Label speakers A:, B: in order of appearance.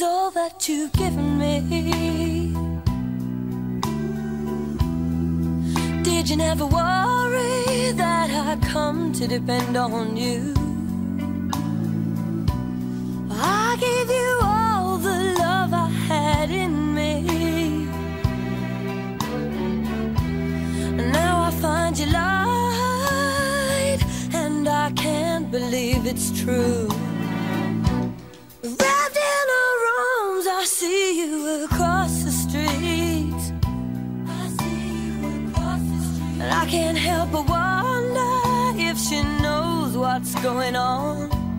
A: that you've given me. Did you never worry that I'd come to depend on you? I gave you all the love I had in me. Now I find you lied, and I can't believe it's true. I see you across the street. I see you across the street. And I can't help but wonder if she knows what's going on.